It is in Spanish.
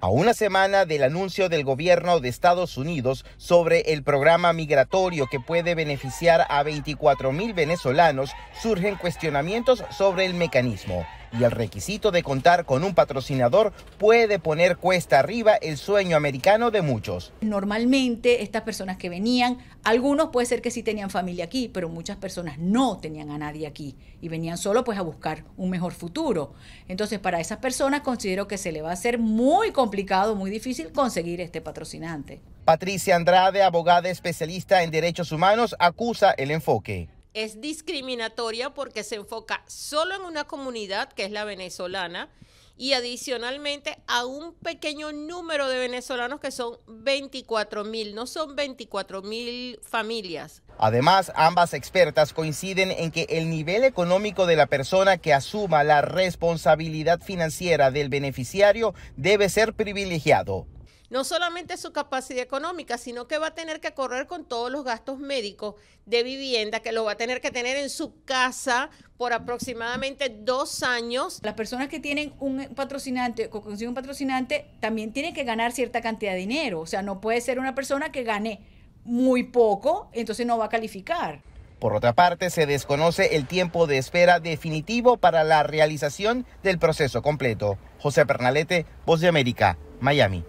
A una semana del anuncio del gobierno de Estados Unidos sobre el programa migratorio que puede beneficiar a 24 mil venezolanos, surgen cuestionamientos sobre el mecanismo y el requisito de contar con un patrocinador puede poner cuesta arriba el sueño americano de muchos. Normalmente estas personas que venían, algunos puede ser que sí tenían familia aquí, pero muchas personas no tenían a nadie aquí y venían solo pues a buscar un mejor futuro. Entonces para esas personas considero que se le va a hacer muy complicado, muy difícil conseguir este patrocinante. Patricia Andrade, abogada especialista en derechos humanos, acusa el enfoque es discriminatoria porque se enfoca solo en una comunidad, que es la venezolana, y adicionalmente a un pequeño número de venezolanos que son 24 mil, no son 24 mil familias. Además, ambas expertas coinciden en que el nivel económico de la persona que asuma la responsabilidad financiera del beneficiario debe ser privilegiado no solamente su capacidad económica, sino que va a tener que correr con todos los gastos médicos de vivienda, que lo va a tener que tener en su casa por aproximadamente dos años. Las personas que tienen un patrocinante o consiguen un patrocinante también tienen que ganar cierta cantidad de dinero. O sea, no puede ser una persona que gane muy poco, entonces no va a calificar. Por otra parte, se desconoce el tiempo de espera definitivo para la realización del proceso completo. José Pernalete, Voz de América, Miami.